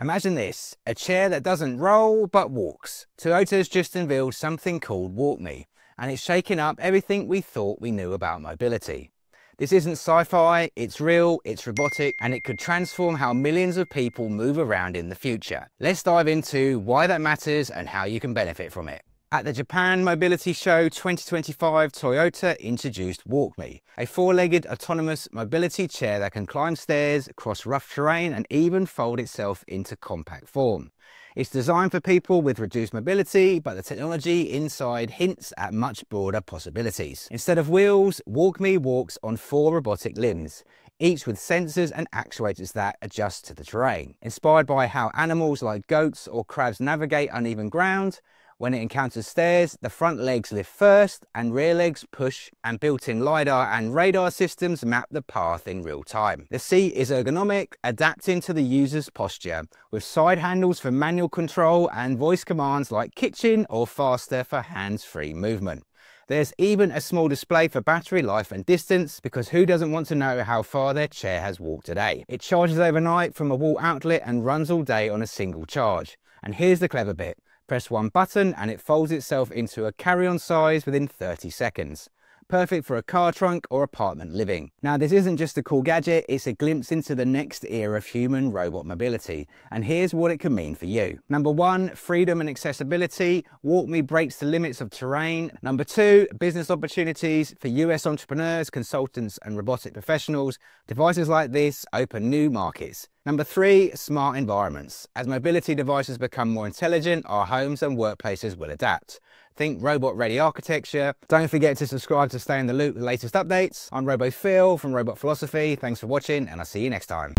Imagine this, a chair that doesn't roll but walks. Toyota's just unveiled something called WalkMe, and it's shaking up everything we thought we knew about mobility. This isn't sci-fi, it's real, it's robotic, and it could transform how millions of people move around in the future. Let's dive into why that matters and how you can benefit from it. At the Japan Mobility Show 2025, Toyota introduced WalkMe, a four-legged autonomous mobility chair that can climb stairs, cross rough terrain, and even fold itself into compact form. It's designed for people with reduced mobility, but the technology inside hints at much broader possibilities. Instead of wheels, WalkMe walks on four robotic limbs, each with sensors and actuators that adjust to the terrain. Inspired by how animals like goats or crabs navigate uneven ground, when it encounters stairs, the front legs lift first and rear legs push and built-in LiDAR and radar systems map the path in real time. The seat is ergonomic, adapting to the user's posture, with side handles for manual control and voice commands like kitchen or faster for hands-free movement. There's even a small display for battery life and distance because who doesn't want to know how far their chair has walked today? It charges overnight from a wall outlet and runs all day on a single charge. And here's the clever bit. Press one button and it folds itself into a carry-on size within 30 seconds perfect for a car trunk or apartment living. Now this isn't just a cool gadget, it's a glimpse into the next era of human robot mobility. And here's what it can mean for you. Number one, freedom and accessibility. WalkMe breaks the limits of terrain. Number two, business opportunities for US entrepreneurs, consultants and robotic professionals. Devices like this open new markets. Number three, smart environments. As mobility devices become more intelligent, our homes and workplaces will adapt. Think robot ready architecture. Don't forget to subscribe to stay in the loop with the latest updates. I'm Robo Phil from Robot Philosophy. Thanks for watching and I'll see you next time.